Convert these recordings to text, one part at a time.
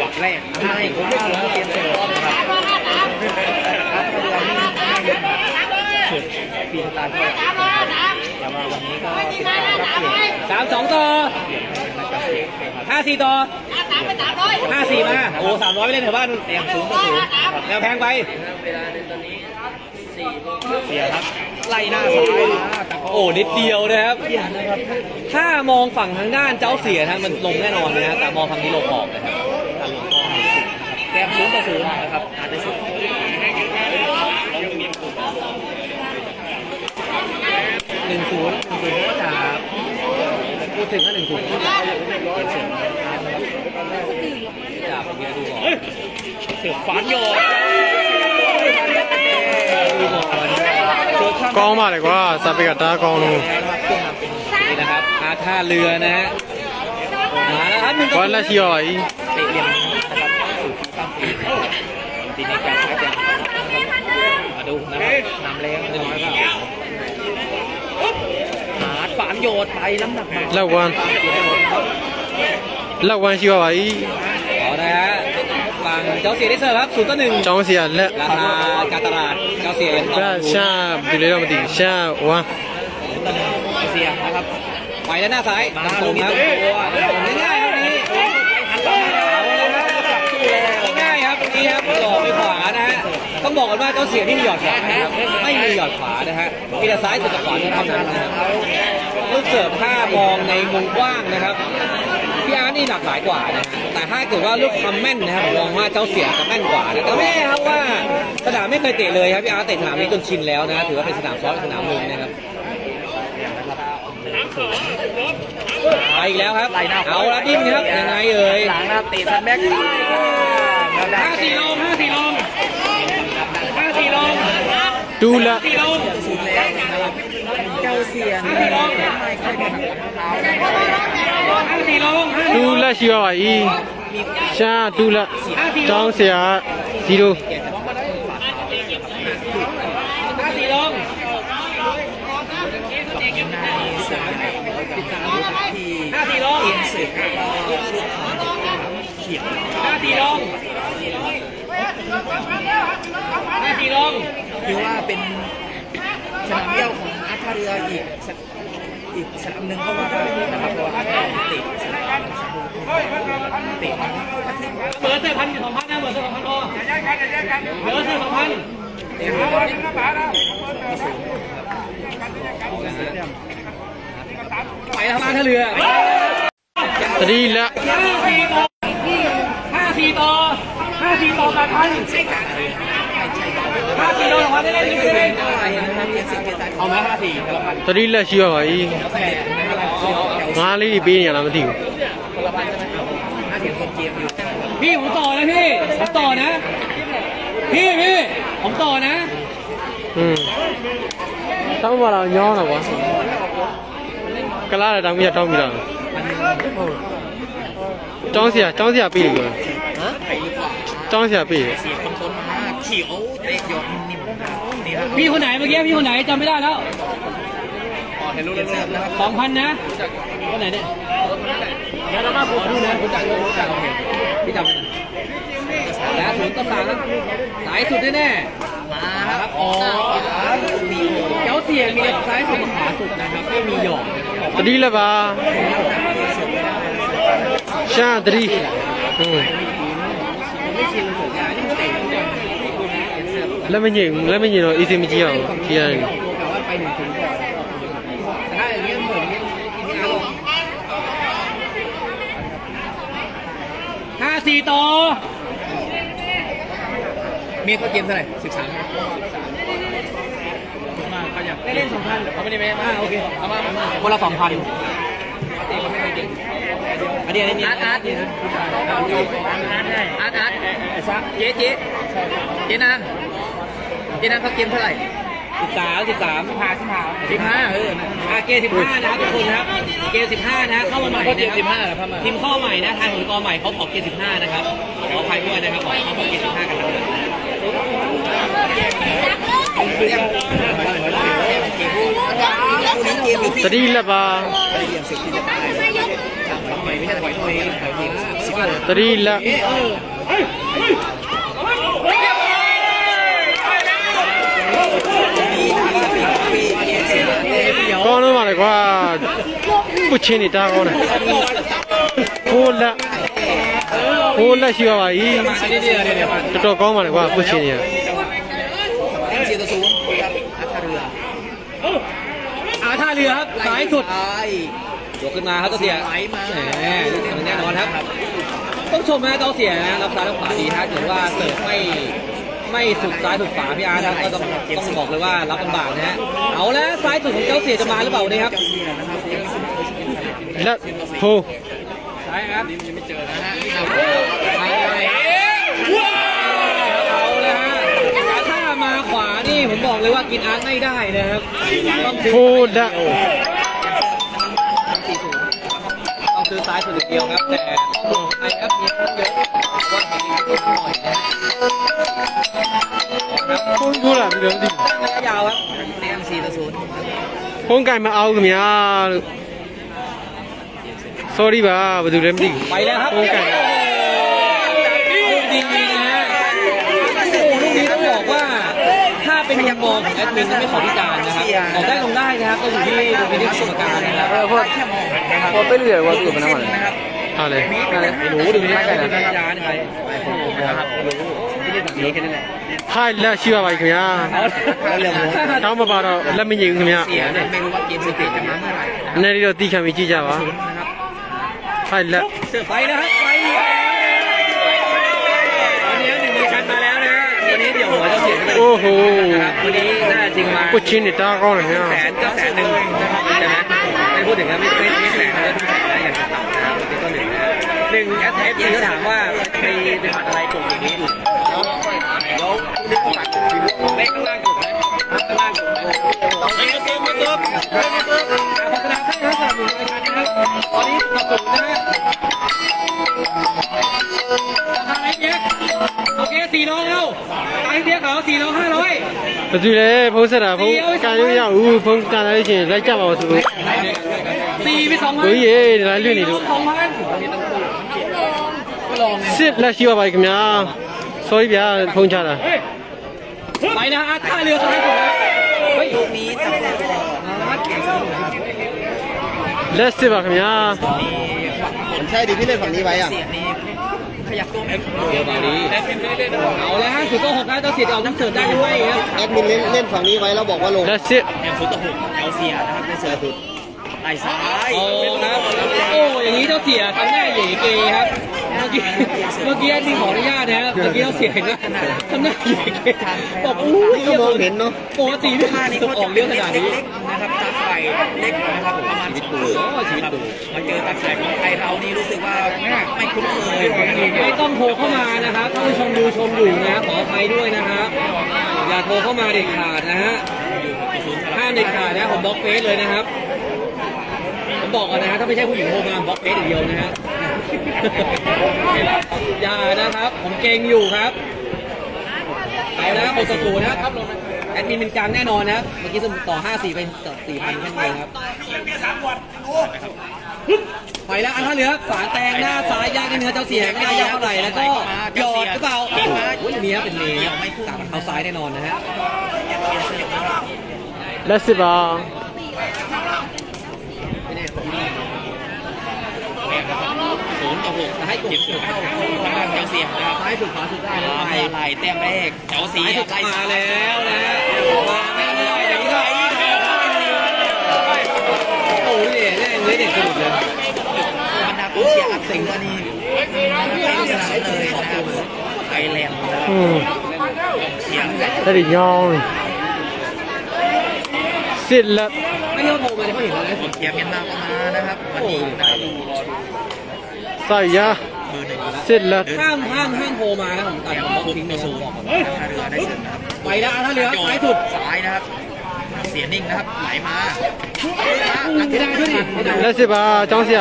หวักแรกให้ผมไม่ถึงเกมเสร็จครับสุดฟีนตาเที่แต่ว่าวันนี้ก็เป็นการรับเปลี่ยนสามสองต่อห้าสี่ต่อห้าสี่มาโอ้สามร้อยไปเล่นแถวบ้านแต้มศูนย์ต่อศูนย์ครับแนวแพงไปเสียครับไล่หน้าซ้ายโอ้นิดเดียวนะครับ ถ้ามองฝั่งทางด้านเจ้าเสียนะมันลงแน่นอนนะแต่มองทางนี้ลงออกนะครับ ศูนย์ต่อศูนย์นะครับอาจจะสุหนึ่งศูนย์หนึ่งศูนย์ก็จะพูดถึงแค่หนึ่งศูนย์ที่จะร้อยเฉียงจะผมจดูก่อนเสือฟันยอยกองมาเลยว่าซาปิกัตตากองนูนี่นะครับอาท่าเรือนะฮะมาแล้วครับหนึ่งก็ละเชียอีเตะเหลี่ยมีนี้เป็นมาดูนะครับนำแรงน้อยก็หาฝานโยดไปน้ำหนักมาแล่าวันเล่าวันชื่อวไอ้เอได้ฮะฝั่งเจ้าเสียได้เซอร์ครับศูนย์ต่อหนึ่งเจ้าเสียและราคาการตลาดเจ้าเสียก็ชาบิเลอร์มาติชาวะเสียนะครับไปด้านหน้าซ้ายมาลงครับ กกันว่าเจ้าเสียนี่มีหยอดขวานะครับไม่มีหยอดขวานะฮะมีแต่ซ้ายสุดกับขวาเท่านั้นนะครับลูกเสิร์ฟถ้ามองในมุมกว้างนะครับพี่อาร์ตนี่หลากหลายกว่านะแต่ถ้าเกิดว่าลูกความแม่นนะครับผมมองว่าเจ้าเสียจะแม่นกว่านะแต่ไม่แน่ครับว่าสนามไม่เคยเตะเลยครับพี่อาร์ตเตะสนามนี้จนชินแล้วนะถือว่าเป็นสนามซ้อมสนามหนึ่งนะครับไปอีกแล้วครับไล่หน้าเอาละดิ้นครับยังไงเอ่ยหลังนะครับเตะทันแบ็กห้าสี่ลงห้าสี่ลงห้าสี่ลง တူလက် สี่ลง ศูนย์แล้วนะครับเจ้าเสียไม่ค่อยมีครับ ห้าสี่ลงห้า တူလက်ရှိရောကြီးရှာတူလက်ចောင်းစီက0 ห้าสี่ลง ติดตามดูที่ ห้าสี่ลง เอ็นสึกแล้วก็ลูกของเขียน ห้าสี่ลงห้าสี่ลง ถือว่าเป็นสนามเยี่ยวของอาร์ท่าเรืออีกสอีกสนามหนึ่งก็ว่าได้นะครับเพราะว่าอาร์ท่าเรือติดสนามสนามติดเบอร์เสื้อพันอยู่สองพันนะเบอร์เสื้อสองพันพอเบอร์เสื้อสองพันเต็มเราดิ้งหน้าผาแลยไปทำงานท่าเรือ3လက်ห้าสี่ต่อห้าสี่ต่อห้าสี่ต่อแปดพัน เอาไหมห้าสี่คนละพันตอนนี้เลือกเชื่อไอ้งานรีบปีเนี่ยเราไม่ถึงคนละพันใช่ไหมห้าสิบคนเกมอยู่พี่ผมต่อนะพี่ผมต่อนะ พี่พี่ผมต่อนะ อืมต้องมาเราย้อนหรอวะကလာတာတောင်းပြီးတောင်းပြီးတာတောင်းเสียတောင်းเสียပြေးလို့ဟမ်တောင်းเสียပြေး ขียนพี่คนไหนเมื่อกี้พี่คนไหนจำไม่ได้แล้วสองพันนะคนไหนเนี่ยเดี๋ยวเรามขอดูนะรู้จักรู้จักโอเคพี่จำแล้วถึงก็สายแล้วสายสุดแน่ๆมาครับอ๋อมีเก้าเสียงมีสายสุดขาสุดนะครับไม่มีหยอกตรีเลยปะชาตรีอืมไม่ชินเลย แล้วไม่ยิงแล้วไม่ยิงหรออีซิมิจิหรอเพียงแต่ว่าไปหนึ่งถึงก่อนแต่ถ้าอย่างเงี้ยเหมือนกินอาหรอห้าสี่ต่อเมียเขาเกมเท่าไหร่สิบสามอาเขาอยากได้เล่นสองพันเอาไม่ได้ไหมมาโอเคเอามาคนละสองพันอันนี้อันนี้อาร์ตอาร์ตอาร์ตอาร์ตอาร์ตเจ๊เจ๊เจ๊นาง เกนันเขาเกมเท่าไหร่สิบสามสิบสามสิบห้าสิบห้าสิบห้าเอออาเกสิบห้านะครับทุกคนนะครับ เกสิบห้านะเข้ามาใหม่เกสิบห้าครับทีมเข้าใหม่นะทางหุ่นกอใหม่เขาขอเกสิบห้านะครับขอภัยด้วยนะครับขอเขาขอเกสิบห้ากันนะครับตรีละบาตรีละ က်ကောင်းတော့ပါလေကွာပုတ်ချင်းနေတာကောင်းတယ်ခိုးလက်ခိုးလက်ရှိပါပါ E တော်တော်ကောင်းပါလေကွာပုတ်ချင်းနေရ เอ็มซีตัวสูงครับอาท่าเรือ อาท่าเรือครับซ้ายสุด ซ้าย ยกขึ้นมาครับเจ้าเสีย ไหลมา แหมแน่นอนครับ ต้องชมนะเจ้าเสียนะรับซ้ายรับขวาดีฮะถือว่าเสิร์ฟไม่ ไม่สุดซ้ายสุดขวาพี่อาร์ตนะก็ต้องต้องบอกเลยว่ารับลำบากนะฮะเอาแล้วซ้ายสุดของเจ้าเสียจะมาหรือเปล่านี่ครับแล้วทูซ้ายครับยังไม่เจอนะฮะเอาล้ฮะถ้ามาขวานี่ผมบอกเลยว่ากินอาร์ตไม่ได้นะครับต้องพูดนะต้องซื้อซ้ายสุดเดียวครับ ไอแอปนี้เอาเห็นอะคนดูแลเรื่องดียาวครับเรียนสี่ต่อศูนย์คงไก่มาเอากันเนี่ย sorry บ้าบดูเรื่องดีไปแล้วครับคงไก่ดีนะลูกนี้ต้องบอกว่าถ้าเป็นมุมมองของแอดมินไม่ขอพิการนะครับออกได้ลงได้นะครับก็อยู่ที่ดูวินิจฉัยกรรมการนะครับพอเป็นเหรื่อยว่นตัวมันอะครับ นะครับ ဟာလေ หนูดูพินิจกรรมการนะครับนะครับพินิจแบบนี้แค่นั้นแหละ ဟာလက်ရှိပါပါခင်ဗျာ เอาเรื่องของ တောင်းမပါတော့လက်မငြိမ်ဘူးခင်ဗျာ เสียเนี่ยไม่รู้ว่าเกมสเตจจะมาเมื่อไหร่ နည်းနည်းတော့တီးခံပြီးကြည့်ကြပါ นะครับ ဟာလက် เสือไปนะครับไปวันนี้หนึ่งในชั้นมาแล้วนะวันนี้เดี๋ยวหัวจะเสียไป โอ้โห นะครับวันนี้น่าจริงมา ပုတ်ချင်းနေတာကောင်းတယ်ခင်ဗျာ แสนก็แสนหนึ่งนะครับใช่ไหมไม่พูดถึงนะไม่ไม่ไม่แสน หนึ่งเอสเอฟซีเขาถามว่าไปไปปัดอะไรกลุ่มอย่านี้อยู่แล้วนึกปัดกลุ่มอยู่ในข้างล่างกลุ่มไหมข้างล่างกลุ่มไหมต้อร้อมาซื้อมาพัฒนาท่านท่านสนับสนุนรายรนะครัตอนนี้สนับสนุนนะฮะทางไอเอ็กโอเคสี่ร้อยแล้วทางไอเอ็กเขาสี่ร้อยห้าร้อย不对嘞，不是啦，不干又要五，不干了一些来加吧，我是不？สี่ไปสองพันเฮ้ย来六年了。 စစ်လက်ရှိပါပါခင်ဗျာ sorry ဗျာဖုန်းချတာ ไปนะอาร์ตท่าเรือซ้ายสุดนะเฮ้ย ลูกนี้จับได้ก่อน อาร์ต လက်စစ်ပါခင်ဗျာ มันใช่ดิพี่เล่นฝั่งนี้ไว้อ่ะ เสียนี้ขยับตัวไม่ เดี๋ยวมาดีเอาแล้วฮะสุดโต่งหกนะเจ้าเสียจะเอาน้ำเสิร์ฟได้หรือไม่ครับ แอดมินเล่นเล่นฝั่งนี้ไว้แล้วบอกว่าลง လက်စစ် แอมสุดต่อหกเอลเซียนะครับเป็นเสือสุดไหล่ซ้าย โอ้ครับโอ้อย่างนี้เจ้าเสียทำหน้าเหย่เกครับเมื่ อกี้เมื่อกี้ที่ขออนุญาตนะเมื่อกี้เจ้าเสียเห็นไหมทำหน้าเหย่เกบอกอู้นี่ก็มองเห็นเนาะปกติไม่ท่าเคนี้ยก็อจะอกเรื่องขนาดนี้เล็กๆนะครับตาไข่เล็กนะครับประมาณชีวิตดูชีวิตดูมาเจอตาไข่ของไทยเรานี่รู้สึกว่าไม่คุ้นเคยไม่ต้องโทรเข้ามานะครับท่านผู้ชมดูชมอยู่นะขออภัยด้วยนะครับอย่าโทรเข้ามาเด็ดขาดนะฮะห้ามเด็ดขาดนะผมบล็อกเฟซเลยนะครับผมบอกก่อนนะฮะถ้าไม่ใช่ผู้หญิงโทรมาบล็อกเฟซอย่างเดียวนะฮะ อย่านะครับ ผมเก่งอยู่ครับไปนะครับหมสูนะครับลงแอดมินเป็นกลางแน่นอนนะเมื่อกี้สมุดต่อ 5 4 ไปต่อ4พันแค่นี้ครับไปแล้วอันท่าเหลือสาแตงหน้าซ้ายยากในเนื้อเจ้าเสียไม่ได้ยากเท่าไหร่แล้วก็หยอดหรือเปล่าอุ้ยเนี้ยเป็นเนี้ยไม่ตัดเอาซ้ายแน่นอนนะฮะแล้วสิบอะ นย์ต่อหกให้เกดสุดเข้าเจ้าเสียนะครับซ้สุดขวาสุดได้แล้วไปไหลแต้มแรกเจ้าสีใกล้มาแล้วนะมาแล้ๆอย่างนี้โอ้โหเล่นเลยเด็ดสุดเลยบรรดาผู้เชียร์อัพสียงวันนี่เลยนะครับไทยแลนด์เสียงแต่ดิยองสิ้นแล้วไม่ต้องโทรมาจะไม่เห็นอะไรผมเชียร์เมีนมากระมานะครับวันนี้ได้รอดู ใส่ยาเสร็จแล้วห้ามห้ามห้ามโทรมานะผมตัดผมบล็อกทิ้งเลยศูนย์ท่าเรือได้เสร็จนะครับไปแล้วท่าเรือซ้ายสุดซ้ายนะครับเสียนิ่งนะครับไหลมาไม่ได้ด้วยแล้วสิบาจ้องเสีย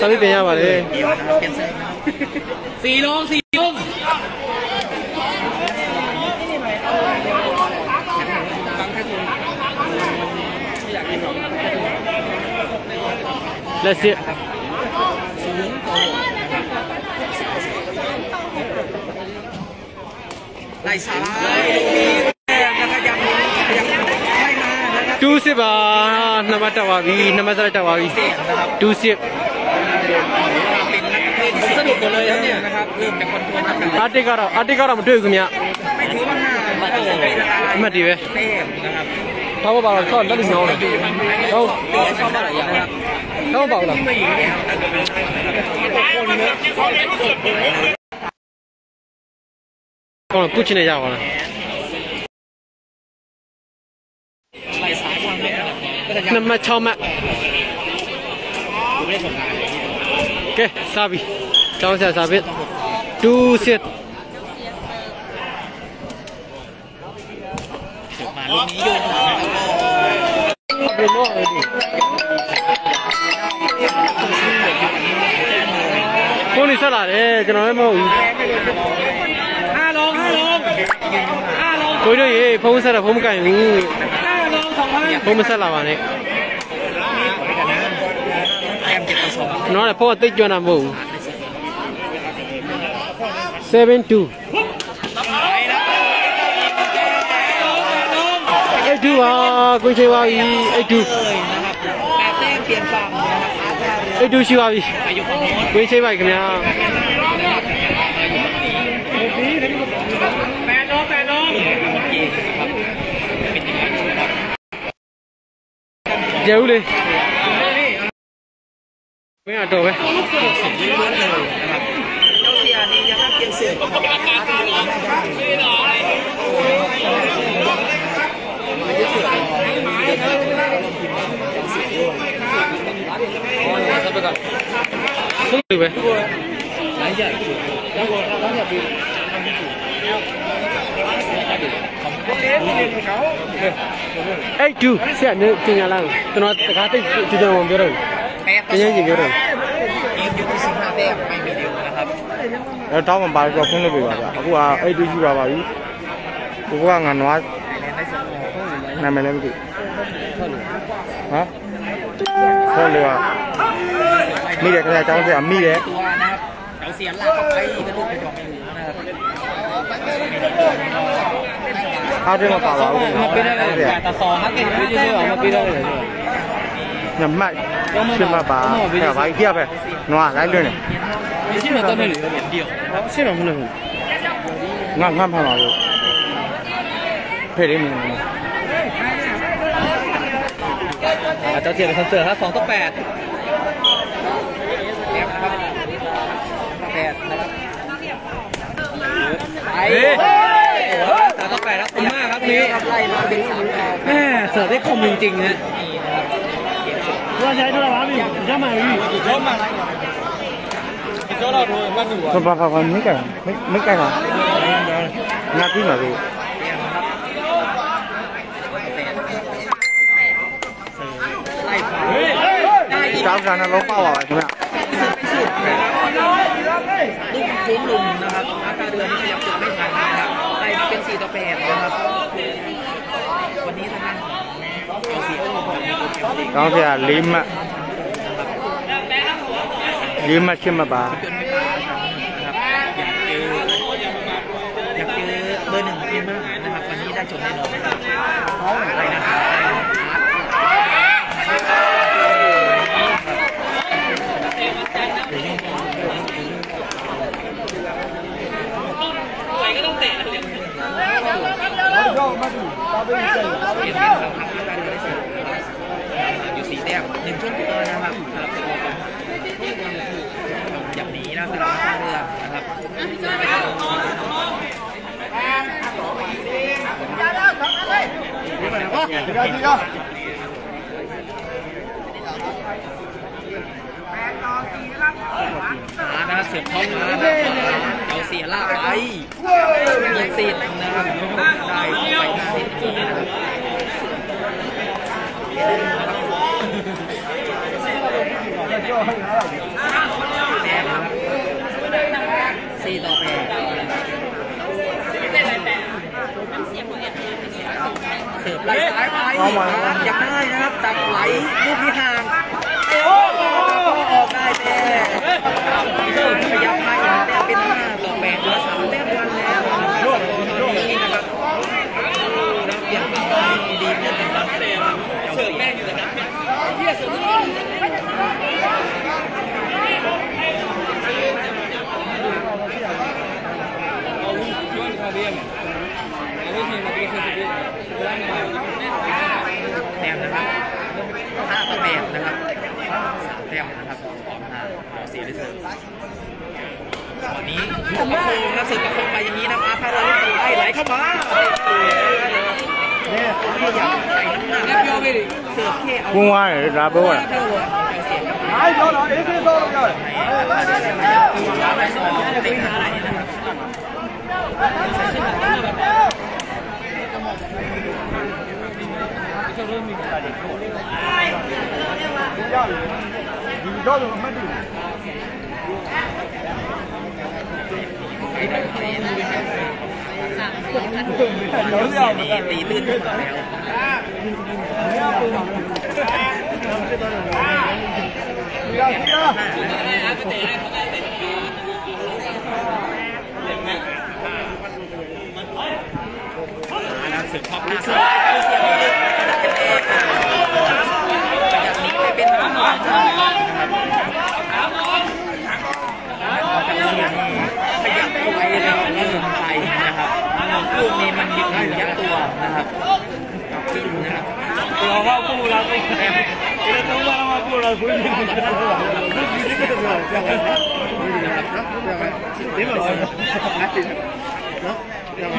สามีเป็นยังไงเลยสี่ลงสี่ลงแล้วเสีย လိုက်စားတူးစစ်ပါနံပါတ်တက်ပါပြီနံပါတ်တက်ပါပြီတူးစစ်အာတိကတော့အာတိကတော့မတွေ့ဘူးခင်ဗျအမှတ်တည်းပဲတော့ပါတော့ဆောက်လက်နေအောင်ဟုတ်တော့ပါလား ကောင်းပုတ်ချင်နေရပါလား ไล่ซ้ายกว้างเลยก็จะ နံပါတ်6မှတ် ไม่ได้ส่งงานเลย ကဲစားပြီကျောင်းဆက်စားပြီတူးစစ် มาลูกนี้โยนนะครับ ဘယ်တော့လဲဖုန်းလေးဆက်လာတယ်ကျွန်တော်လည်းမဟုတ်ဘူး ကိုတို့ရေဖုန်းဆက်တာဖုန်းမကင်ဘူးဖုန်းမဆက်လာပါနဲ့နော်လေဖုန်းကတိတ်ကြွတာမဟုတ်ဘူး72 82ပါကိုချေပါပြီ82 82ရှိပါပြီကိုချေပါပြီခင်ဗျာ ကြဦးလေမင်းတော့ပဲကျောက်စီရနေရဟပြင်စေဟုတ်ပြီပဲ။နိုင်ကြ။တော့တော့တော့ပြေး။ ấy chú xe nữa từ nhà lang từ nó từ cá từ từ đâu mà biết rồi. Cái gì biết rồi? Ở đó mà bài của không được bảo cả aku à ấy đôi chú bảo bảo chú có ngàn hóa. Này mày làm gì? Hả? Thôi được à mi đẹp cái này cháu sẽ mi đẹp เสียหลักไปเป็นลูกเป็นดอกอยู่นะครับ အားတင်းမပါပါဘူးခင်ဗျာ မပေးရတယ်ဗျာတဆောင်းဟကဲ့ဒီလိုအောင်မပေးရတယ် ညမတ်ရှင်းမပါအဲ့ဒါဘာကြီးပြပဲနွားလိုက်လွန်းနေ ရှင်းမတော့နေလေเดียว ရှင်းတော့မလို့ ငါငါဖမ်းပါလို့ဖေးလေးမင်း อาจจะเสียเป็นคอนเสิร์ตครับ2ต่อ8 แปดนะครับ เฮ้ย3ต่อ8ครับคุณ มากครับนี้เแม่เสิร์ฟได้คมจริงๆฮะว่าใช้ตัวร้านอยู่จะมาอยู่จะมาคนพาพาคนไม่ไกลไม่ไม่ไกลหรอน่าที่หนอดูจ้าชายนรกเป้าอะใช่ไหมลูกคุ้งลุงนะครับอาการเดือนขยับตัวีต่อแปดนะครับ วันนี้ทางด้าตัวสี่โอ้องเสียลิมอะลิมมาชิ้นมาบ้าร์ เปลี่ยนเป็นสองพันาร้อยยี่สิบอยู่สี่แต้มหนึ่งช่วงตัวนะครับสำหรับตัวผมอย่างนี้นะสำหรับเรือนะครับเดี๋ยวทีก็มนะครับเสียบท้องมานะครับ เอาเสียลากไปยิงสิทธิ์นะครับได้ไปหน้าที่ทีนะครับแต้มนะครับสี่ต่อแปดเสิร์ฟไล่ซ้ายไปยังได้นะครับตัดไหลลูกที่ห่างโอ้ ได้แม่เริ่มขยับมาอีกแต้มเปหน้าต่อแปดเหลือสามแต้มวันแล้วรวบรวบนี่นะครับรับอย่างดีนะครับเสิร์ฟแม่อยู่นะครับเที่ยเสิร์ฟทุกคนแต้นะครับห้าต่อแบบนะครับ สามแต้มนะครับพร้องทางเราสีได้เสิร์ฟวันนี้ลูกปโค้งนะเสิร์ระโค้งไปอย่างนี้นะอาพาราลิปไหลเข้ามาเนี่ยไม่อยากใส่น้ำหนักเสิร์ฟแค่เอากุ้ว่ายรับด้วยไอ้โดนไอ้ที่โดนเลยเริ่มมีเวลเด็ก ตีตื้นขึ้นมาแล้ว สึกพอบหน้าซ้ ายเสียงนี้จากนี้ไปเป็นน้ำหอมจากเสียงขยับตัวไปแล้วเลื่อนไปนะครับลูกนี้มันอยู่ยักตัวนะครับนะครับ เราว่ากูเราไปแข่งเดี๋ยวต้องว่าเรากูเราคุยกันลูกนี้ก็จะบอกจังเลยนะนี่มันอะไรนะจริงเนาะยังไง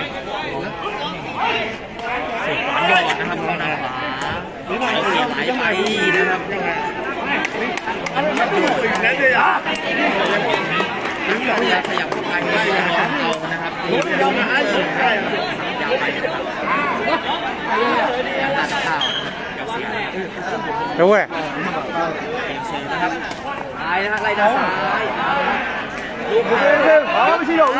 สุดยอดนะครับ เราหนาขวาเสียไหลไปนะครับ ยังไงอันนั้นไม่ถูกอีกแล้วเลยอ่ะ ขยับขยับเข้าไปได้นะครับเอานะครับ ผมยังหาอยู่ได้ ยาวไปนะครับตัดข่าวเสีย တော့ဝဲ เสียนะครับตายนะครับไล่ด้านซ้าย ลูกผมเองอ๋อไม่ใช่หรอก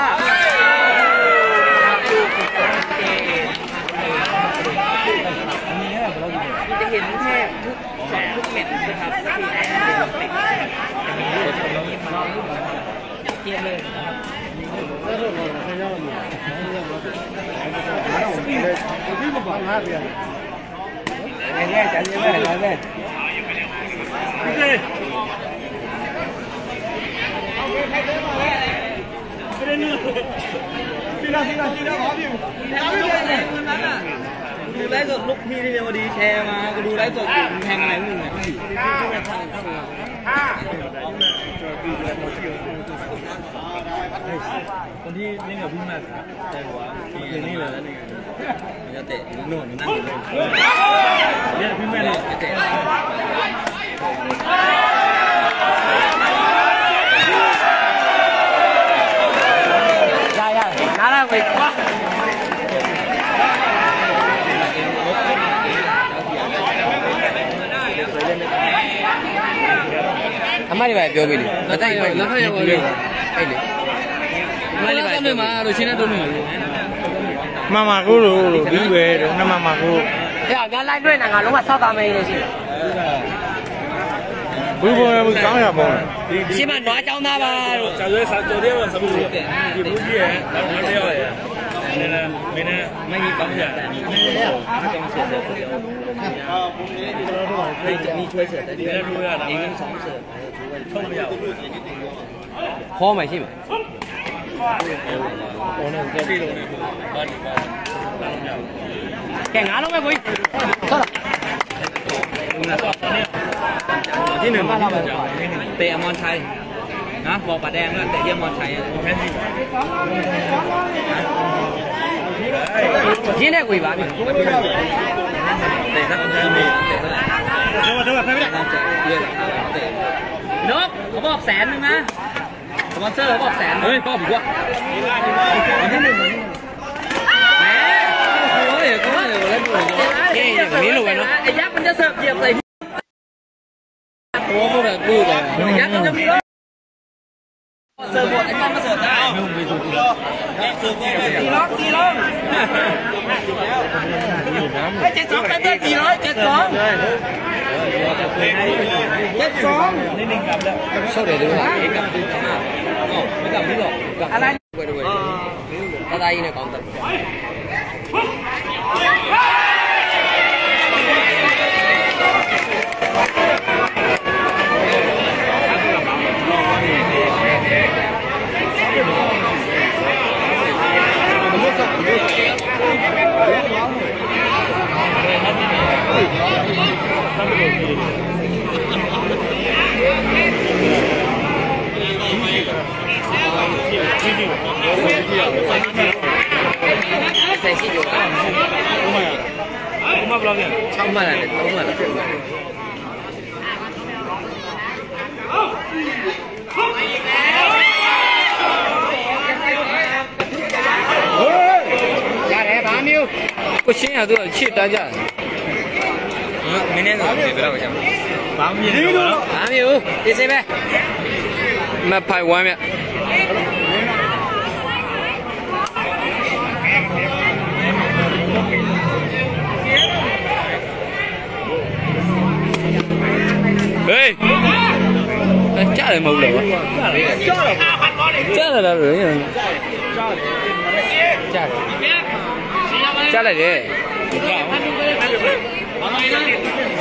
ห็นแทบทุกช็อตทุกเม็ดนะครับปีแรกเป็นลูกเต็กจะมีลูกชมแล้วมีน้องลูกนะครับเทียบเลย来来，咱这边来来。对。这个呢，非常非常非常好的，好的，难的。 ดูไลฟ์สดลุกพี่ที่เดียวดีแชร์มาก็ดูไลฟ์สดแทงอะไรมึงเนี่ยคนที่เล่นกับพี่มาใจหัวคือนี่เลยแล้วนี่มันจะเตะนู่นนั่นอยู่เลยเรียพี่แม่เลยจะเตะအ တွေပါပြောပြီလေမတိုက်ပါဘူးလက်ခရပါလေအဲ့လေမလေးပါတော့မှာတော့ရှင်းတဲ့တော့နေမှာလေမမကိုလို့လို့ပြီးပဲတော့နှမမကိုအဲ့ငါလိုက်တွေ့နေငါလုံးဝဆောက်တာမယ်လို့ရှိတယ်ဘူးဘောရဘူးကောင်းရပါဘူးရှင်းမနွားကြောင်းသားပါလို့ကျော်ရဲစာကျော်ရဲမှာသဘူးလို့ဒီဘူးကြီးရဲ့တော့ငါတယောက်ရဲ့မင်းနဲ့မင်းနဲ့မင်းကြီးကောင်းကြတယ်မင်းနဲ့အားကောင်းဆက်ဆက်ပြောအာဘုံလေးဒီလိုတော့အဲ့ဒီချွဲဆက်တယ်ဒီလိုတော့ရတာအင်းဆောင်ဆက် khó mày chứ mày kẻ ngã lắm mày quỳ sao ที่หนึ่งเตะมอนชัยนะบอกป่าแดงแล้วเตะเยี่ยมมอนชัยยิงได้กุยบ้านเตะสักทีเตะสักทีเดี๋ยวมาเดี๋ยวมาไปไม่ได้ นกเขาบอกแสนนึงนะสปอนเซอร์เขาบอกแสนเฮ้ยก็ผมว่าวันที่หนึ่งอกอีกวยเนาไอ้ยักษ์มันจะเสิร์ฟเหยียบใส่หัวพวกแบบกู้เลอ้ยักษ์มันจะมี sờ một anh đang có sờ đấy em sờ nghe gì lắm gì lắm chết sóng cái tên gì đó chết sóng chết sóng sao để được? Không mới cầm biết rồi ở đây này còn tình 6မှတ်လား3မှတ်လားကိုရှင်းရသူအချစ်တန်းကြတယ် မင်းနဲ့ဆိုပြေပြတော့ကြာဘာမှမမြင်ဘူးနော်ဘာမှမမြင်ဘူးဒီစိပဲမက်ဖိုင်ဝမ်းမြတ်ဟေးအဲကြားတယ်မဟုတ်လားကွာကြားတယ်ကြားတယ်လားရင်းကြားတယ်ကြားလိုက်တယ်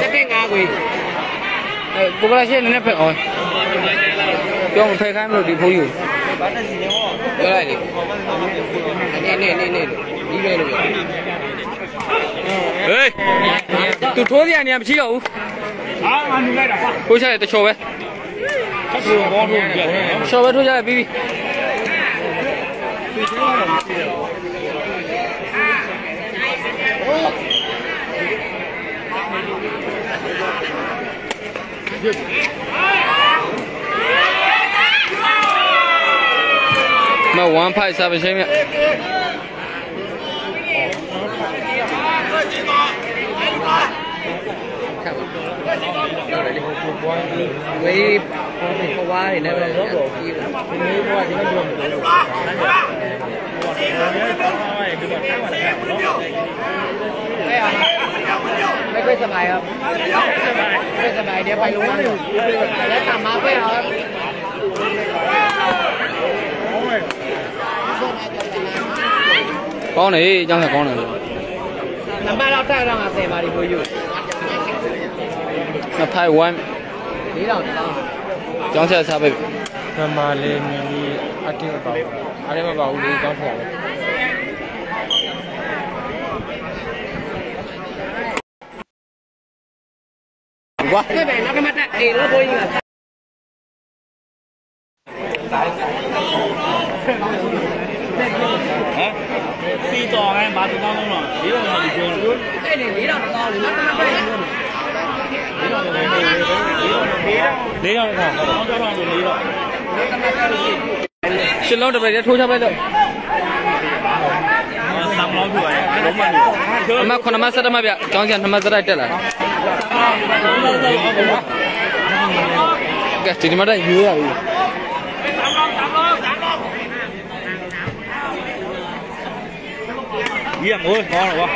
စက်ကငါးကိုအဲပုဂ္ဂလာရှင်းနည်းနည်းဖက်အောင်ပြောမဖယ်ခိုင်းမလို့ဒီဖုန်းကြီးပြောလိုက်လေနေနေနေနေဒီလိုလိုဟေးသူထိုးစရာနေရာမရှိတော့ဘူးဟာငါနူလိုက်တာထိုးချလိုက်တချော်ပဲချော်ပဲထိုးချလိုက်ပြီး ပြီမ1 5 7ချင်းမြတ်ဝေးဘဝတွေနဲ့ပဲပြီးတော့ဒီဘဝဒီလိုမျိုးไม่ค่อยสบายครับไม่ค่อยสบายเดี๋ยวไปโรงพยาบาลแล้วกลับมาไปครับ ကောင်းတယ်အကြောင်းကကောင်းတယ်လို့ น้ำบ้านเราได้เรามาเซมาดิโบยู မဖိုင်1 นี่เราต้อง ကျောင်းဆက်စားပဲ ဓမ္မလေးနီနီအတင်းမပါဘူးအားလည်းမပါဘူးလေကြောင်းဖျက်ရတယ် ကွာတွေ့တယ်နောက်ကမှတက်အေးလို့ဘိုးကြီးကဟမ်စီတော်ကမာတူတောင်းတော့ဒီလိုမျိုးပြောလို့အဲ့ဒီ၄တောင်းတောင်းလို့နောက်ကမှတက်လို့၄တောင်းတောင်းလို့၄တောင်း၄တောင်းတောင်းတော့တောင်းတော့၄တောင်းရှင်လုံးတပည့်ထိုးချပလိုက်တော့ဆမ်လောက်ပြရတယ်လုံးမနေအမ9မ7မပြကျောင်းကျန်2မစရိုက်တက်လာ ကဲဒီမှာတော့ယူရပြီဒီကမိုးကောင်းတော့ကွာ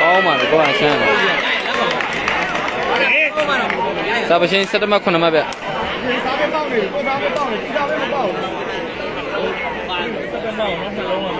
ကောင်းပါလေကွာဆန်းတယ်စာပရှင်7မ9မပြဟေးတော့တောင်းတော့ပေးနေ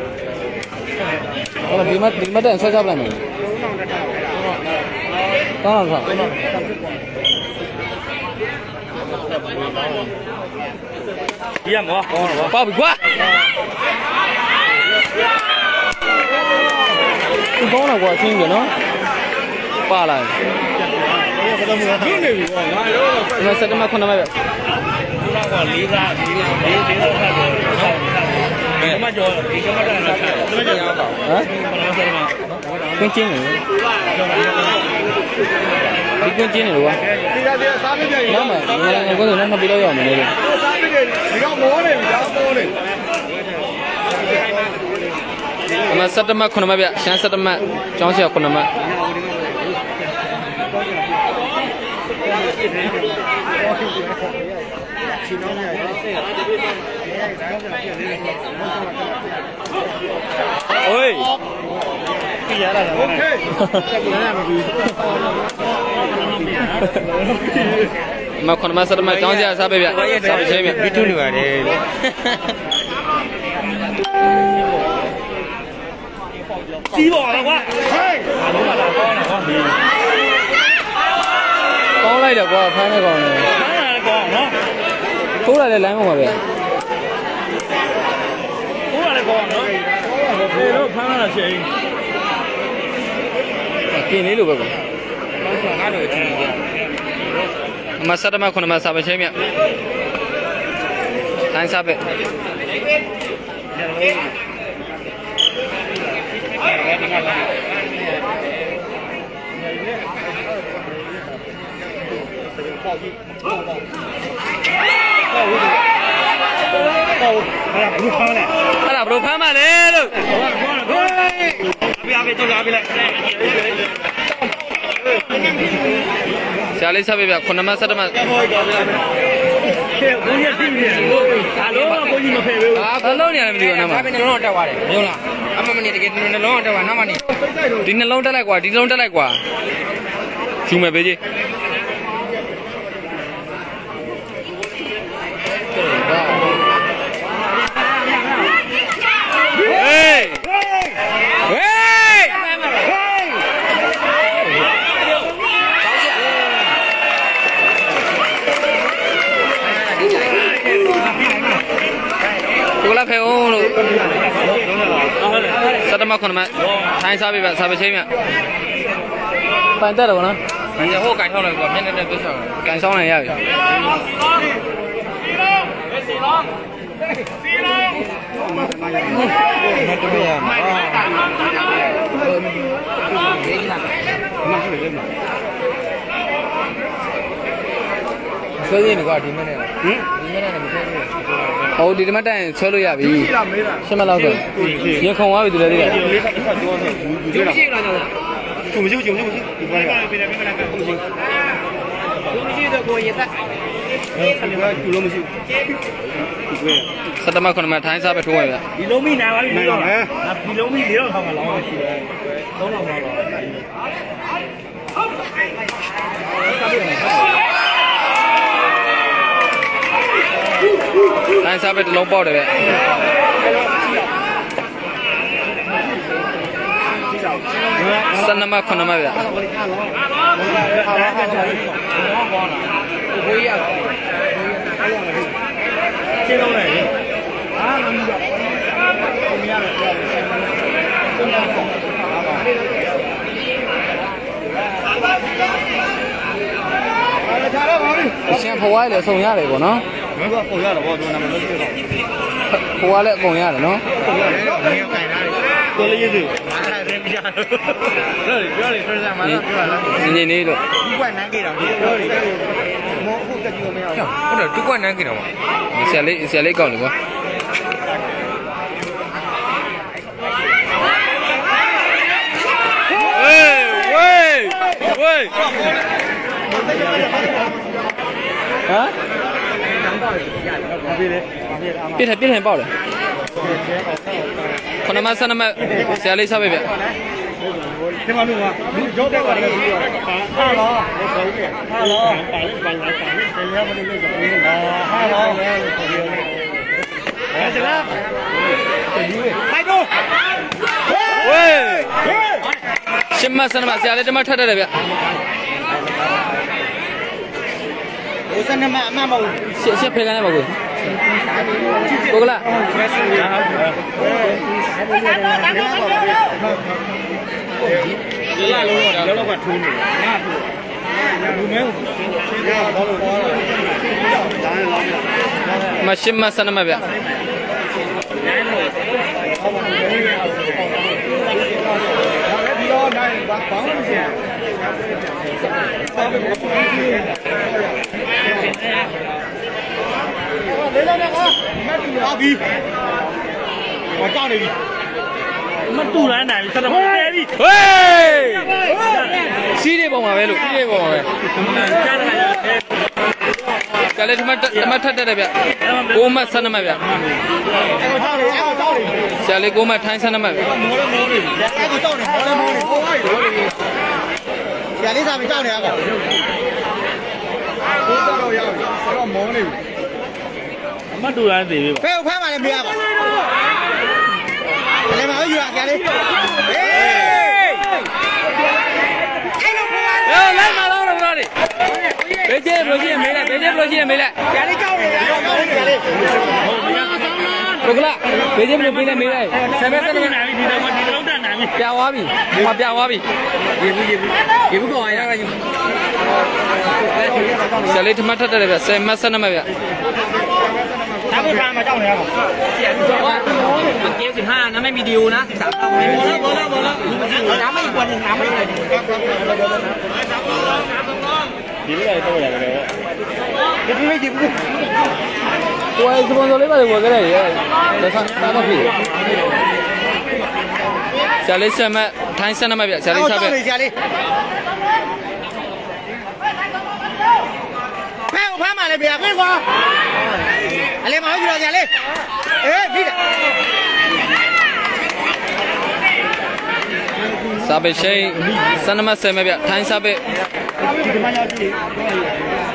ဒီမှာဒီမှာတန်ဆွဲချပလိုက်မယ်တောင်းတော့ဒီကမောကောင်းတော့ကွာပေါ့ပြီကွာဒီကောင်းတော့ကွာအချင်းကြီးနော်ပါလာတယ်ဒီနေပြီကွာငါတော့ဒီမှာ7မ9မပြဒီကတော့လေးစားလေးလေးလေးတော့ခါတော့ဒီမှာ ကြောဒီကမှတော့ဆက်ဒီမှာကြောတော့ဟမ်ဘာလို့ဆက်မှာကွင်းချင်းနေဒီကွင်းချင်းနေလို့ကွာဒီကတည်းကစားပြပြန်နောက်မှငါလည်းကွင်းဆိုနောက်မှပြလို့ရအောင်မလို့စားပြပြန်ဒီကမောနေပြီဒါမောနေဒီမှာ7မ9မပြရှမ်း7မကျောင်းဆရာ9မ โอ้ย โอเค မ9မ7မကျောင်းဆရာစားပဲဗျစားပဲချင်းဗျ ဒီတူနေပါတယ် စီးပေါ်လာကွာဟေးအလုံးကလာကောင်းတယ်ကွာဒီ ကောင်းလိုက်တယ်ကွာဖမ်းနေကောင်းတယ် နားလည်းကောင်းနော် ထိုးလာတဲ့လမ်းပေါ်မှာပဲ ဟို ဖမ်းလာချိန်ပြင်းလေးလိုပဲကွာငါတို့ကြည့်ကြအမဆက်တမခုနမစာပဲချင်းမြတိုင်းစားပဲဟာ ဘူးဖမ်းတယ်အဲ့ဒါဘယ်လိုဖမ်းမှလဲလို့ဟေးပြပြတော့လာပြီလေဆရာလေးဆက်ပဲဗျခုနမဆက်တမဟေးဘုန်းကြီးသိပြီစာလုံးကဘုန်းကြီးမဖယ်ဘူးဘယ်လုံးနေရလဲမသိဘူးနားမှာဒါပဲနှလုံးတက်သွားတယ်မယုံလားအမမနေတကယ်နှလုံးတက်သွားနောက်မှနေဒီနှလုံးတက်လိုက်ကွာဒီနှလုံးတက်လိုက်ကွာယူမယ်ပေးကြီး ခွန်မထိုင်းစားပြီဗျစားပချင်းမြပိုင်တက်တယ်ဗောနော် ။ငါဟိုကန်ထောက်လိုက်ကွာမျက်နှာနဲ့ပြတ်ဆောင်တယ် ကန်ဆောင်နေရပြီ ။ဆွဲနေကွာဒီမနဲ့။ဟင်ဒီမနဲ့လည်းမဆွဲဘူး ဟိုဒီတမတ်တိုင်ဆွဲလို့ရပြီရှင်းမလောက်တော့ရင်ခုံသွားပြီသူလည်းသိတယ်။ကျုံရှိလားနော်ကျုံမရှိကျုံမရှိဒီဘာလဲပြတယ်ပြတယ်ကျုံမရှိ။ကျုံရှိတော့ကိုရသက်ဒီကကျုံလို့မရှိစတမခွန်မထိုင်းစားပဲထိုးရဗျဒီလုံးမိနိုင်ပါပြီတော့ဒီလုံးမိလေးတော့ထောင်ကလောင်းမရှိတယ်သုံးလောက်ပါ တော့ထိုင်းစားပဲတစ်လုံးပေါက်တယ်ဗျစနမခွန်မဗျ။ကိုရရှင်းလုံးလိုက်အရှင်ဖွားလည်းအစုံရတယ်ပေါ့နော် မင်းကပုံရတော့ဘောသူနာမည်လို့ပြောတော့ဖွားလည်းအကုန်ရတယ်နော်ကိုလေးရေးစီအားရတယ်ပြရတယ်ပြောလေပြောလေဆက်မှာတော့ပြောလာညင်နေလို့ဒီကွက်နန်းကြီးတော့ပြောလေမောအခုတက်ကြည့်လို့မရဘူး။ဟုတ်တယ်တူကွက်နန်းကြည့်တော့မှာဆရာလေးဆရာလေးကောက်လေကွာဝေးဝေးဝေးဟမ် ပြစ်ထပြစ်ထပေါက်တယ်ခဏမဆနမဆရာလေးစားပဲဗျဒီမှာလူကလူကြောက်တဲ့ပါလေဟာလာဆိုပြီးဟာလာပါလေပါလာပါလေတယ်ရမလို့လို့ဟာလာဆိုပြီးအဲစလားဟိုက်တော့ဝေးရှင်းမဆနမဆရာလေးတမထက်တယ်ဗျ ဟိုစနမအမမဟုတ်ရှင်းရှင်းဖေးခိုင်းလိုက်ပါကိုကိုကလာဒီလာလုံးတော့လောလောကထူးနေငါထူးလူမဲရတော့လို့တော့ဒါနဲ့လောမရှင်းမဆနမဗျဒီတော့နိုင်ဘာဘာမှမဖြစ် လေးလုံးနဲ့ကမတူပါဘူးဟောကြောက်နေပြီမတူလိုက်နိုင်ပြီဆက်တော့တဲပြီဟေးစီးတွေပုံမှာပဲလို့စီးတွေပုံမှာပဲကြားတယ်ဆရာလေးတမတမထက်တယ်ဗျကိုမဆနမဗျအဲ့ကိုကြောက်နေအဲ့ကိုကြောက်နေဆရာလေးကိုမထိုင်းဆနမဗျမောလည်းမောနေပြီအဲ့ကိုကြောက်နေမောလည်းမောနေဟိုဟိုက်ဆရာလေးသာမကြောက်နေရပါ ဘူးတော့တော့ရပြီဆောတော့မောနေပြီအမတူတိုင်းသေးပြီဖဲဖဲပါလေပြရပါလေမအောင်ယူရကြလေဟေးအဲ့လိုပေါ်လာလေလိုက်မှာတော့တော့လေဘေးကျေဘလိုချင်းမေးလိုက်ဘေးကျေဘလိုချင်းမေးလိုက်ကြလေကြောက်နေတယ်ကြောက်နေတယ်ဘုကလာဘေးကျေဘလိုပေးလိုက်မေးလိုက်ဆယ်မက်ဆက်လို့နာပြီဒီတော့ဒီတော့တန်နာပြီပြာသွားပြီမပြာသွားပြီရေဘူးရေဘူးရေဘူးကောင်ရရရ ဆယ်လေးထမထက်တယ်ဗျဆယ်မဆက်နေမှာဗျ ถ้าผู้ชายมาเจ้าเนี่ยครับ มันเกมสิบห้านะไม่มีดิวนะสามไม่มีดิวบอลแล้วบอลแล้วน้ำไม่อีกวันหนึ่งน้ำไม่เลย ဒီလိုတော့ရတယ်လေဒီလိုကြီးဘူး ตัวสปอนเซอร์လေးပါလေဝယ်ခဲ့တယ်လေဆာဆာမဖြစ်ဆယ်လေးဆက်မဲ့ထိုင်းဆက်နေမှာဗျဆယ်လေးဆက်ပဲ နေကြလေ ဖဲဖမ်းပါလေဗျာခွေးကွာအလေမဟုတ်ကြကြလေအေးပြီးတယ်စာပေရှိန်ဆန်နမဆယ်မဲ့ဗျထိုင်းစာပေဒီမှာရောက်ကြည့်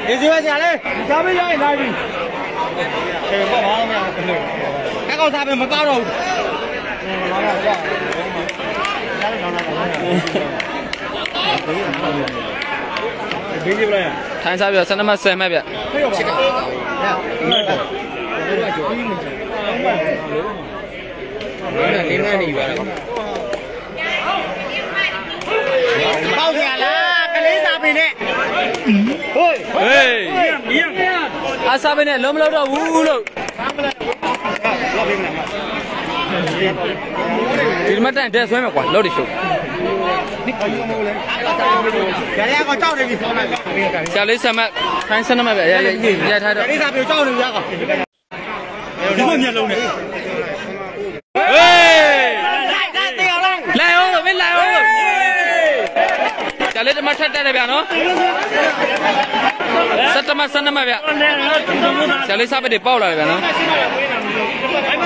ဒီစီပဲကြလေစားပေးရရင်လာပြီခြေပေါ်ပါအောင်များတယ်အကောက်စားပဲမကောက်တော့ဘူးဘေးကြ ည့်လိုက်ထိုင်းစာပြဆန်နမဆယ်မဲ့ဗျလေးနဲ့နေယူရတယ်ပေါက်ကြလားကလေးစားပြီနဲ့ဟိုးဟေးမြင်မြင်အစာပေနဲ့လုံးမလို့တော့ဘူးလို့ ဒီမတန်တဲ့ဆွဲမယ်ကွာလောက်တရှုပ်ရရကကြောက်နေပြီဆောင်းလိုက်ဆရာလေးဆက်မခိုင်းစနမပဲရရရထားတော့ဒီစာပြကြောက်နေရကဒီမမျက်လုံးနဲ့ဟေးလိုက်လိုက်တေအောင်လိုက်အောင်လို့မလိုက်အောင်လို့ဆရာလေးတမထက်တက်တယ်ဗျာနော်စက်တမစနမဗျာဆရာလေးစာပဲတွေပေါက်လာတယ်ဗျာနော်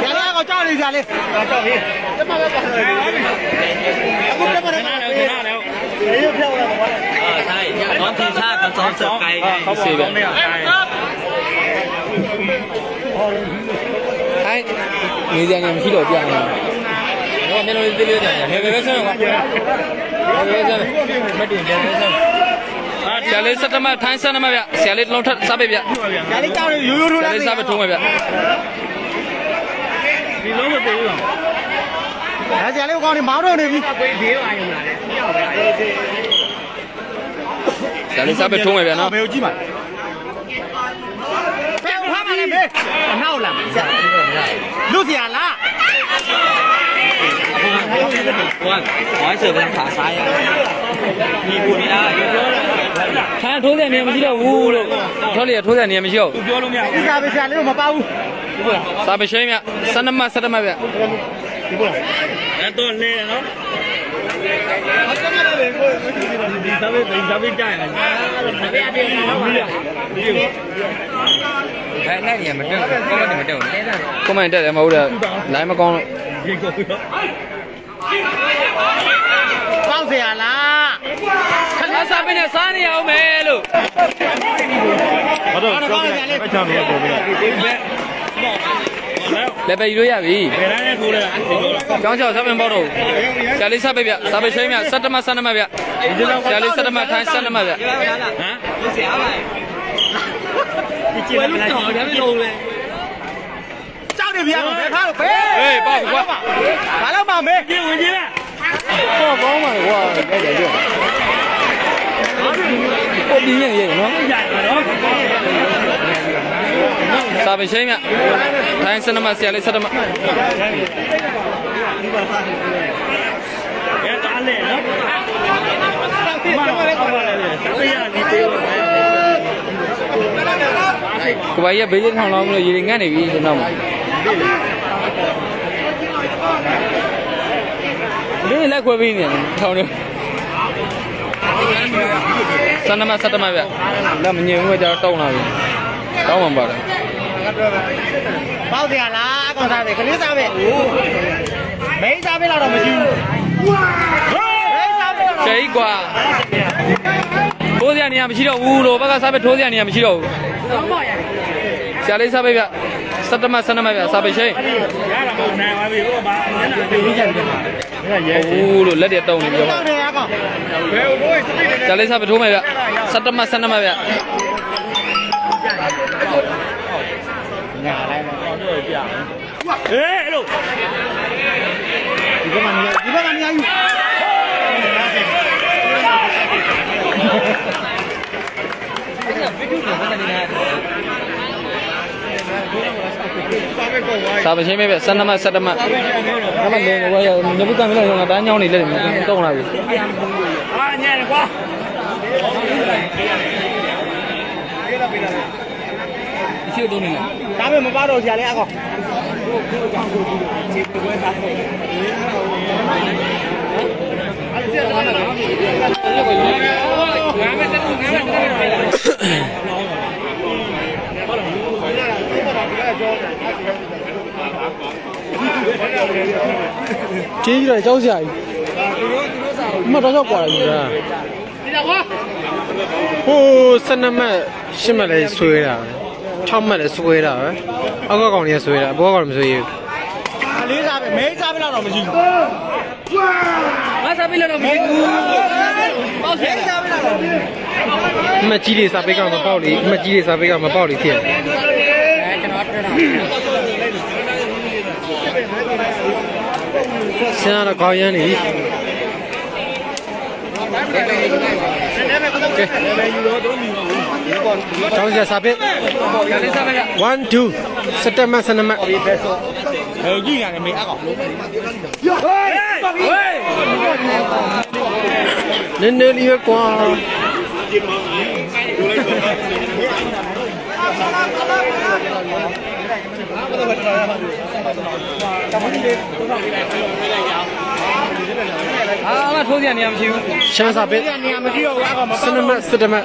ဆရာလေးကကြောက်နေဆရာလေးကြောက်ပြီ တက်မလိုက်ပါဘူးအခုတက်မလိုက်ပါဘူးရေဖြောက်လာပါဘာလဲใช่เนี่ยน้องทีมชาติมันซ้อมเสิร์ฟไกลไงเขาบอกว่าไม่อยากไกลใช่နေကြနေမရှိတော့ကြာနေတော့မျက်လုံးလေးသေးသေးကြာနေဘယ်ပဲဆုံးကွာဘယ်ပဲဆုံးမတူဘယ်ပဲဆုံးဆရာလေးစက်တမထိုင်းစက်တမဗျဆရာလေးတလုံးထပ်စားပေးဗျဆရာလေးကြောက်ရိုးရိုးထိုးလိုက်ဆရာလေးစားပေးထုံးမယ်ဗျဒီလုံးမပေးဘူးလား အဲကြလေကောင်းနေမောင်းတော့နေပြီ 家里啥别通边边喏 ဘယ်。ကိုကြည့်မှာဖဲဖမ်းပါလေမေအနောက်လာလူစီရလား 我我还是不能卡啥呀？你不你啦？看ထိုးတဲ့နေမရှိတော့ဘူးလို့ထောက်လျက်ထိုးတဲ့နေမရှိတော့ ပြောလို့မရ ဒီစားပဲဆရာလေးမပါဘူး စာပရှိမြစနမစနမဗျအဲ့တော့လဲနော်ဒီစားပေးဒီစားပေးကြရအောင်စားပေးအတင်းနော်ဒီအဲနဲ့နေမတက်ဘူးကောင်းတယ်မတက်ဘူးကွန်မန့်တက်တယ်မဟုတ်တယ်လိုင်းမကောင်းလို့ရေကိုရောပေါက်ဆရာလားခဏစာပင်းနဲ့စားနေအောင်မယ်လို့ဘာတော့ကြောက်တယ်ပဲချမ်းလို့ပေါ်ပြီဘယ် လက်ပဲယူလို့ရပြီဘယ်တိုင်းနဲ့ထိုးလဲဒီလိုကျောင်းချောက်စာပင်းပေါတော့ဆရာလေးစပပြစာပရှိမြစတမစနမဗျဆရာလေးစတမထိုင်းစနမဗျဟမ်ဒီကြည့်လိုက်လားကြောက်တယ်မလို့လေကြောက်နေဗျာဘယ်ဖားလို့ဘယ်ဟေးပေါ့ကွာဘာလို့မမေကြည့်ဝင်ကြည့်လားပေါ့ကောင်းပါလေကွာတဲ့တယ်ပြောကိုပြင်းရရနော်ကြရတော့ စာပရှိမြထိုင်းစနမဆရာလေးစတမရတားလေနော်မမလည်းကောင်းပါလေစေးရဒီသေးလို့ပဲကိုပါကြီးကဘေးကြီးထောင်လောင်းလို့ရေငတ်နေပြီကျွန်တော်မှာဒီလက်ခွဲပြီးနေတယ်ထောင်တယ်စနမစတမဗျလက်မငြိမ်ဘူးကြတော့တောင်းလာပြီ တောင်းမှပါတယ်ပေါက်ဆရာလားအကောင်စားပဲခလေးစားပဲမိန်းစားပဲတော့မရှိဘူးမိန်းစားပဲတော့ကျိတ်ကွာထိုးစရာနေရာမရှိတော့ဘူးလို့ဘက်ကစားပဲထိုးစရာနေရာမရှိတော့ဘူးဆရာလေးစားပဲဗျစ17မှ12မှဗျစာပေချင်းရတာမနိုင်ပါဘူးဟိုမှာညနာပြီးကြတယ်ဒါရဲဟိုးလို့လက်တွေတုံနေပြောပါတယ်အကောင်ဘယ်လိုစပိတ်နေဇာလေးစာပထိုးမယ်ဗျ17မှ12မှဗျ အဲ့လိုဒီဘက်ကနေဒီဘက်ကနေယူစာပေချင်းပဲဗျ12မှ17မှဒါမှလည်းဟိုညပုကံမလို့ငါတန်းညောင်းနေလက်တွေတုံလာပြီအာညံကွာအရှိတုံးနေလားဒါပေမဲ့မပါတော့ဆရာလေးအကောင် ကိုကိုအကြောင်းကိုကြည့်တယ်ခြေပွဲစားတယ်အဲ့ဒါကိုအဲ့ဒါကလည်းငါမတက်ဘူးငါမတက်ဘူးကျေးဇူးတော်ကြောက်စရာကြီးမတော်တော့ကွာကြီးလားဟိုးစနမတ်ရှင်းမလဲဆွဲတာပဲ 6မှတ်လည်းဆွဲတာပဲအောက်ကကောင်တွေကဆွဲတာအဘောကောင်မဆွဲဘူးအလေးစားပဲမဲစားပဲတော့မရှိဘူးငါစာပေလို့တော့မင်းဘူးပေါ့ဆရာမဲစားပဲတော့အမကြီးတွေစာပေကမပေါက်လေအမကြီးတွေစာပေကမပေါက်လေဖြစ်တယ်ဆရာတော့ကောင်းရမ်းနေပြီကျောင်းဆရာစာပေ ဇာလေးစာပဲဗျ1 2စတက်မတ်စနမတ်ဟဲ့ကြည့်ရတယ်မဲအကောင်နည်းနည်းလေးပဲကွာအာငါထိုးစရာနေရာမရှိဘူးရှမ်းစာပေနေရာမကြည့်တော့ဘူးအကောင်မစနမတ်စတက်မတ်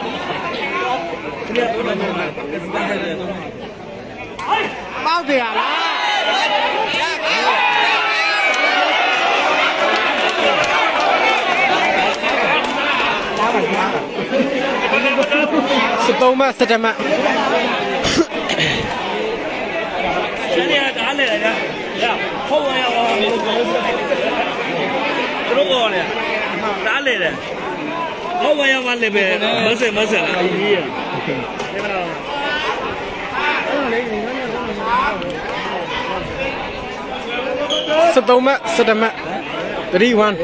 ပေါက်တယ်လားစတုံးမတ်စတက်မတ်ရှင်းနေတာအားလေလားညဟောရအောင်သူတို့ကောလေဒါလေတယ် ဟောရအောင်လေပဲမစမစလားကြီးရဒီမလား စတုံးမတ်စတက်မတ်3 1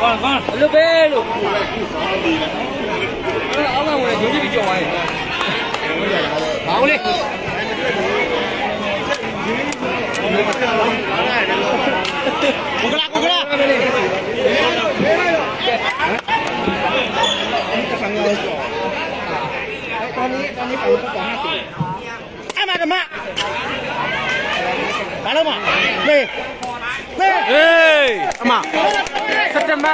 ကောကော လို့ပဲလို့အောက်ကဝင်ရုံးကြ sáu đi Cúi ra, cúi ra ตอนนี้ตอนนี้ผมก็สองห้าสี่ไอ้มากันมามาแล้วมาเน่เน่เฮ้ยมาสัจจะมา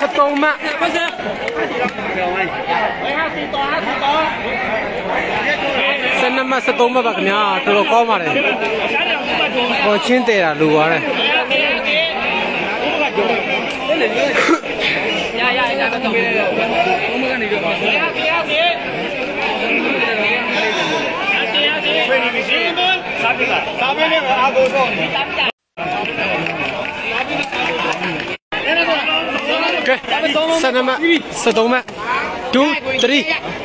สัจตรงมาไม่ใช่ห้าสี่ต่อห้าสี่ต่อ 12မှတ်13မှတ်ပါခင်ဗျာတော်တော်ကောင်းပါတယ်ဟောချင်းတဲတာလိုပါတယ်ရရရတော့ဘုမကနေပြောပါရရရစာပြေစာပြေနဲ့အာကိုဆုံးကဲ73မ73မ2 3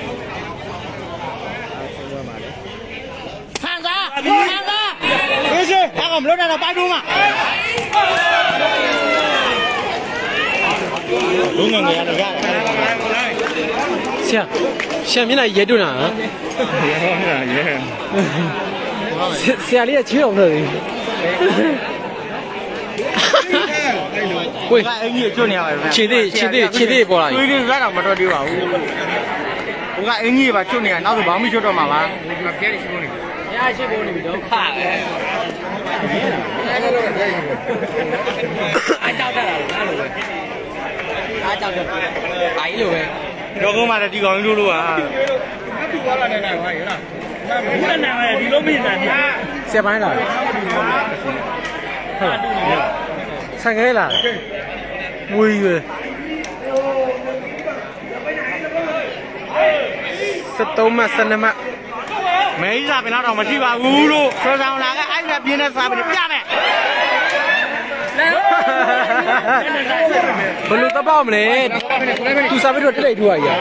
အကောင်မလို့တော့ပိုက်တော့မှာလုံးငယ်ငယ်ရတယ်ရတယ်ဆရာဆရာမျက်နှာရဲတွန်းတာဟမ်ဆရာလေးကချေးအောင်လို့ဝေးအင်ကြီးကျွတ်နေရပါပဲခြေသေးခြေသေးခြေသေးပေါ်လာတွေးပြီတွေလက်တော့မတော်သေးပါဘူးဘုကအင်ကြီးပါကျွတ်နေတာနောက်ဆိုဘောင်းမကျွတ်တော့မှာပါရရှိဖို့နေပြီတော့ခါပဲ အားကြောက်တတ်တာလားအဲ့လိုပဲအားကြောက်တတ်ဘာကြီးလိုပဲတော့ကုန်းမှာဒီကောင်ကြီးတို့လို့ဟာခုနကနာဒီလိုမိနေတာဆရာပိုင်းလာဆဆိုင်ခဲလာမွေးရွယ်73မှတ်12မှတ် မဲကြီးစားပင်တော့မရှိပါဘူးလို့ဆွဲဆောင်လာကအဲ့ဒါပြင်းတဲ့စားပင်ပြမယ်ဘယ်လိုတပေါက်မလဲသူစားပြီးတော့တိတ်ထိုးရကြီး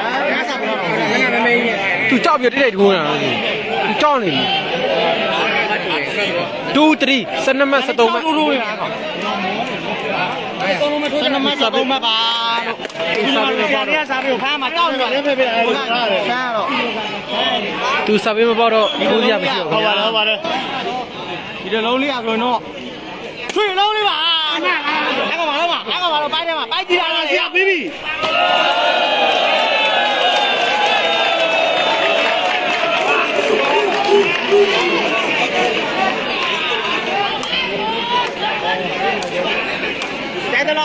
သူကြောက်ပြီးတိတ်ထိုးနေတာသူကြောက်နေပြီ2 3 12မှတ်73မှတ်စနမတ် တော့မပါလို့ဒီစားပင်တော့ဒီစားပင်ဖားမှာတောက်နေတယ်ပဲပဲဟုတ်လားဆန်းတော့သူစားပြီးမပေါတော့ထိုးရမရှိတော့ဟုတ်ဘူးပါတော့ပါတယ်ဒီတလုံးလေးอ่ะဆိုတော့ချွေလုံးလေးပါနာအဲ့ကောင်မတော့ပါအဲ့ကောင်မတော့ပိုင်းထဲမှာပိုင်းကြည့်တာလားဆရာပြီးပြီ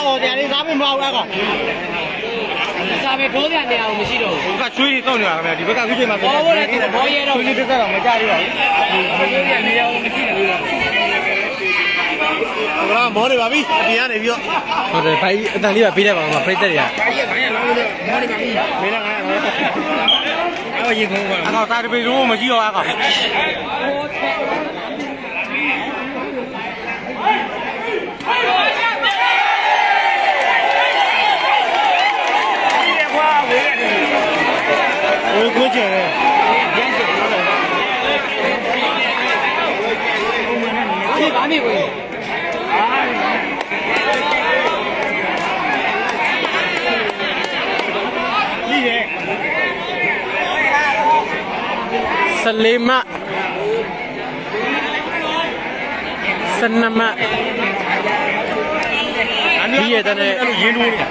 တဲ့တော့ဟိုတရားလေးစားမမအောင်အဲ့ကောင်စာပေထိုးပြန်နေအောင်မရှိတော့ဘူးဘုကချွေးတောက်နေတာခင်ဗျဒီဘက်ကပြီးချိန်မှာဘောဘောလည်းဘောရဲတော့ချွေးလေးတစ်သက်တော့မကြရပါဘူးထိုးပြန်နေအောင်မရှိတော့ဘူးဟိုကမောနေပါပြီအပြင်ကနေပြီးတော့ဟုတ်တယ်ဘာကြီးအတန်လေးပါပေးလိုက်ပါဦးမဖိတ်တဲ့ရမင်းလည်းငါလည်းအဲ့ရင်ခုံးပါအကောင်စားတပေလုံးမကြည့်တော့အကောင် ဝေကိုကျင်တယ်ဒီဘာမြင်ကိုကြီးတယ်14မှတ်12မှတ်ပြီးရတယ်နဲ့အဲ့လိုရင်းထိုးနေတာ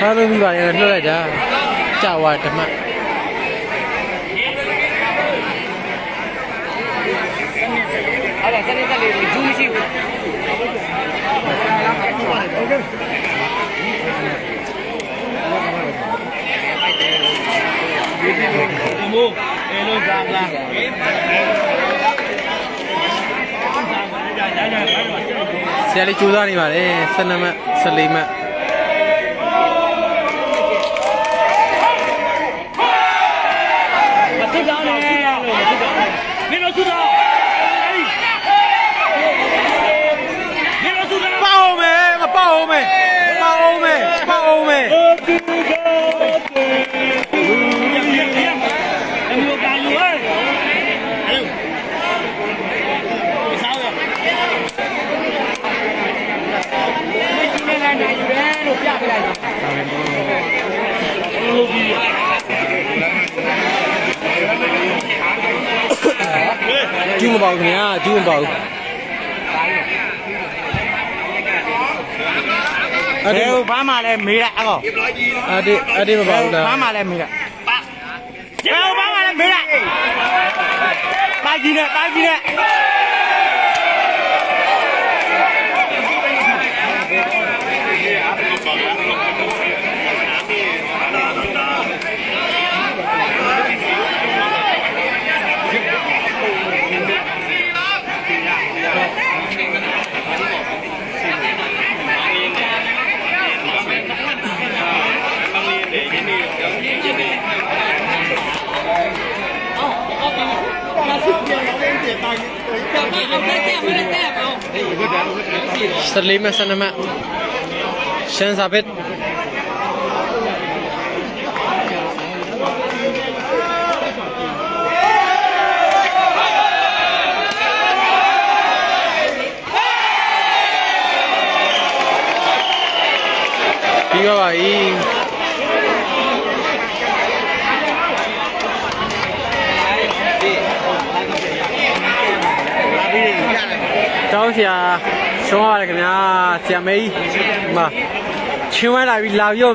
ဘာလို့ပြီးပါလဲလှုပ်လိုက်တာ ကြာဝါဓမ္မအဲ့ဒါစနေတက်လေးဂျူးမရှိဘူးဒီမို့အဲလိုစားလားဆရာလေးကြိုးစားနေပါတယ်12မှတ်14မှတ် ပြပြလိုက်တာကျူးမပေါဘူးခင်ဗျာကျူးမပေါဘူးအဲ့ဒီဘာမှလည်းမေးလိုက်အကောင်အတေအတေမပေါဘူးလားဘာမှလည်းမေးလိုက်ဘယ်ဘာမှလည်းမေးလိုက်တာကြီးနဲ့တာကြီးနဲ့ 14မှတ်12မှတ်ရှမ်းစာပစ်ပြီးတော့ပါပြီ တောင်းဆရာရှုံးရတယ်ခင်ဗျာဆရာမေးကြီးဒီမှာချင်းဝဲလာပြီးလာပြီးတော့